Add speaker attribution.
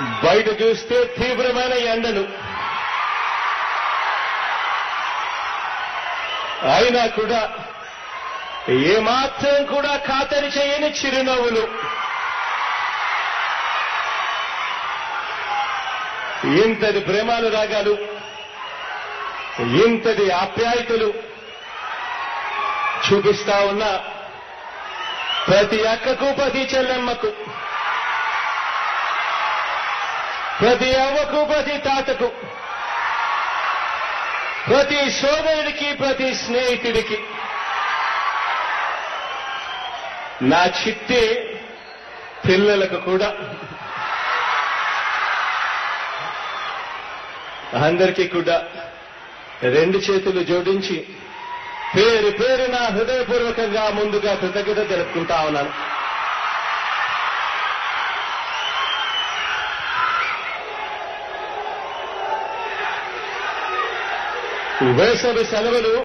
Speaker 1: బయట చూస్తే తీవ్రమైన ఎండలు. అయినా కూడా ఏమాత్రం కూడా ఖాతరి చేయని చిరునవ్వులు. ఇంతటి ప్రేమాలు రాగాలు ఇంతటి ఆప్యాయతలు చూపిస్తా ఉన్న ప్రతి అక్కకు ప్రతి చెల్లెమ్మకు. ప్రతి అవ్వకు ప్రతి తాతకు ప్రతి సోదరుడికి ప్రతి స్నేహితుడికి నా చిట్టే పిల్లలకు కూడా. అందరికీ కూడా రెండు చేతులు జోడించి పేరు పేరు నా హృదయపూర్వకంగా ముందుగా కృతజ్ఞత తెలుపుకుంటా ఉన్నాను. ובעשר בסן רבנו